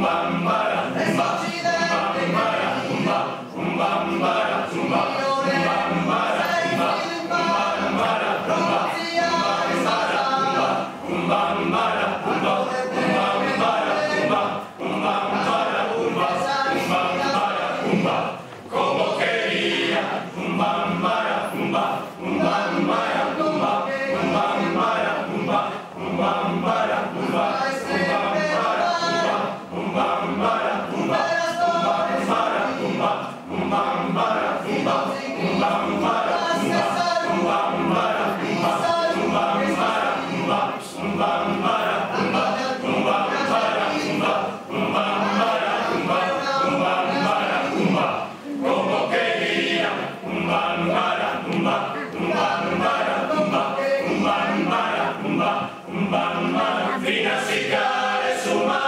Bamba. Umba, umba, umba, umba, umba, umba, umba, umba, umba, umba,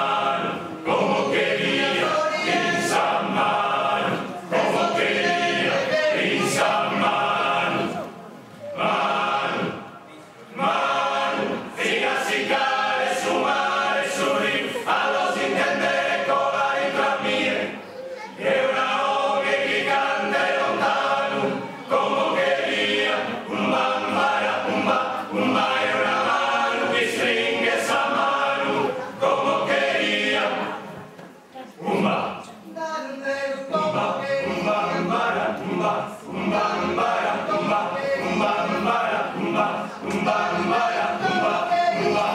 Yeah.